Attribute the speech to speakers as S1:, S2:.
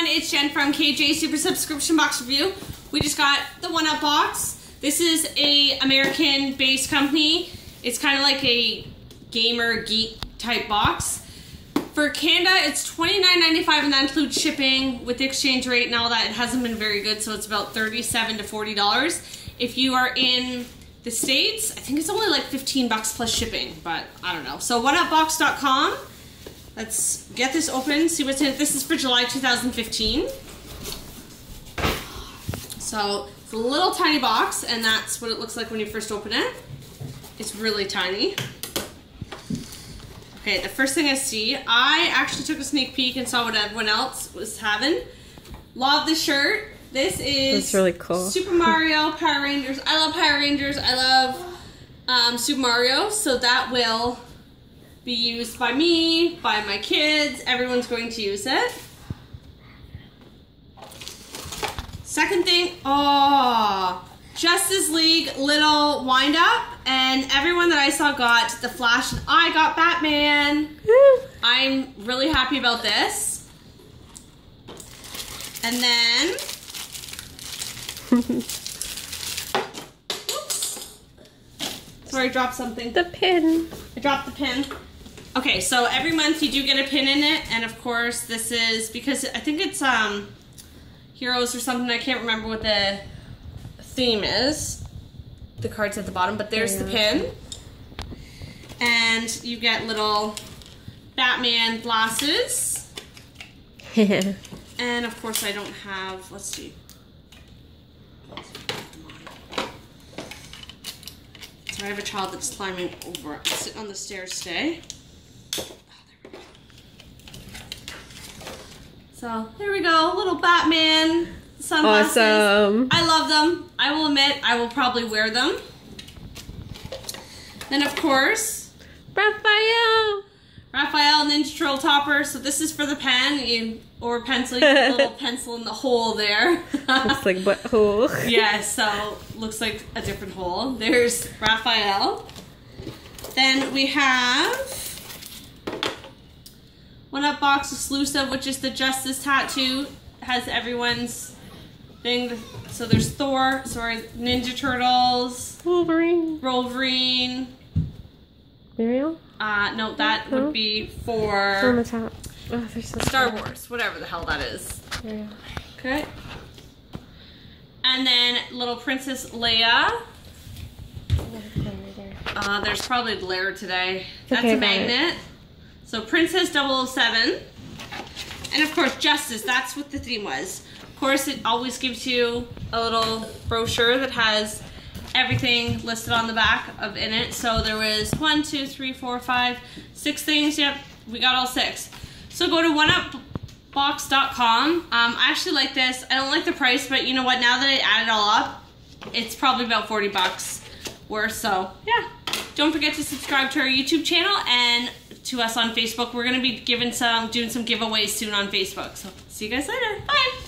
S1: everyone, it's Jen from KJ Super Subscription Box Review. We just got the One Up box. This is a American based company. It's kind of like a gamer geek type box. For Canada, it's $29.95 and that includes shipping with the exchange rate and all that. It hasn't been very good, so it's about 37 to $40. If you are in the States, I think it's only like 15 bucks plus shipping, but I don't know. So oneupbox.com. Let's get this open, see what's in it. This is for July 2015. So it's a little tiny box, and that's what it looks like when you first open it. It's really tiny. Okay, the first thing I see, I actually took a sneak peek and saw what everyone else was having. Love the shirt. This is
S2: That's really cool.
S1: Super Mario, Power Rangers. I love Power Rangers. I love um, Super Mario. So that will be used by me, by my kids. Everyone's going to use it. Second thing, oh, Justice League little wind up, and everyone that I saw got the Flash, and I got Batman. I'm really happy about this. And then, oops. Sorry, I dropped something.
S2: the pin.
S1: I dropped the pin. Okay, so every month you do get a pin in it, and of course this is because I think it's um heroes or something. I can't remember what the theme is. The cards at the bottom, but there's the pin, and you get little Batman glasses, and of course I don't have. Let's see. So I have a child that's climbing over. I'm sitting on the stairs today. Oh, there we go. So there we go, little Batman sunglasses.
S2: Awesome.
S1: I love them. I will admit, I will probably wear them. Then of course,
S2: Raphael.
S1: Raphael Ninja Turtle topper. So this is for the pen you, or pencil. You get a little pencil in the hole there.
S2: Looks like butthole.
S1: Yeah, so looks like a different hole. There's Raphael. Then we have Box exclusive, which is the Justice tattoo. Has everyone's thing. So there's Thor, sorry, Ninja Turtles,
S2: Wolverine.
S1: Wolverine.
S2: Muriel.
S1: Uh, no, that
S2: No.
S1: would be for.
S2: Oh,
S1: Star. Wars, whatever the hell that is. Okay. And then little Princess Leia. Uh, there's probably glare today. That's
S2: Okay,
S1: a
S2: magnet. it.
S1: So Princess 007. And of course, Justice. That's what the theme was. Of course, it always gives you a little brochure that has everything listed on the back of in it. So there was one, two, three, four, five, six things. Yep, we got all six. So go to oneupbox.com. Um, I actually like this. I don't like the price, but you know what? Now that I add it all up, it's probably about 40 bucks worth. So yeah, don't forget to subscribe to our YouTube channel and to us on Facebook. We're gonna be giving some, doing some giveaways soon on Facebook. So see you guys later. Bye.